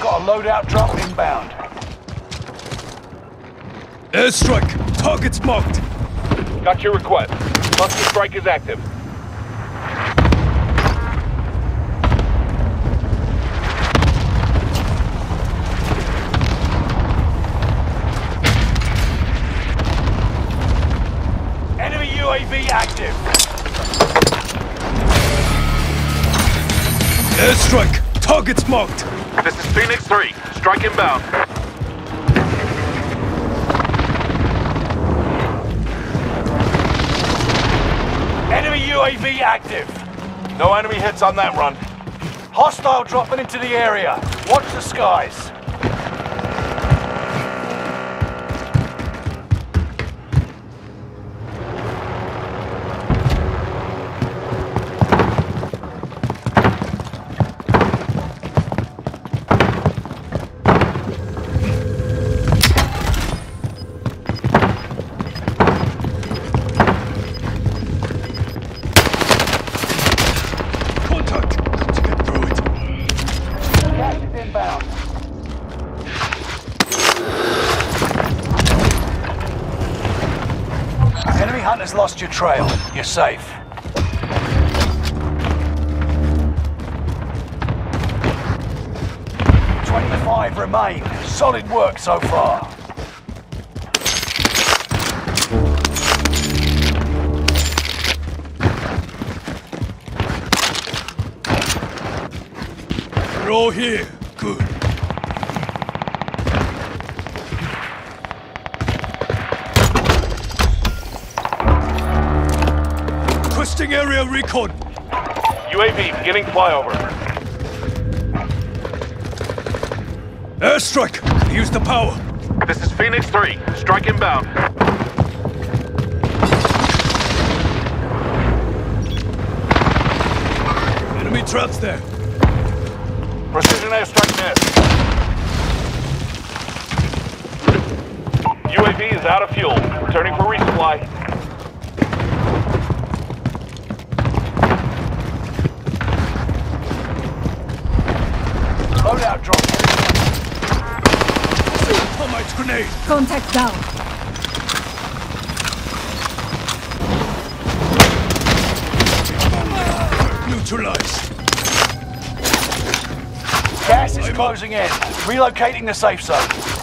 Got a loadout drop inbound. Airstrike! Targets marked! Got your request. Cluster strike is active. Enemy UAV active. Airstrike! Targets marked! This is Phoenix 3. Strike inbound. Enemy UAV active. No enemy hits on that run. Hostile dropping into the area. Watch the skies. Enemy hunters lost your trail. You're safe. Twenty-five remain. Solid work so far. We're all here. Good. Requesting area recon. UAV beginning flyover. Airstrike! Use the power. This is Phoenix 3. Strike inbound. Enemy traps there. Precision airstrike missed. UAV is out of fuel. Returning for resupply. Grenade. Contact down. Neutralized. Gas is closing in. Relocating the safe zone.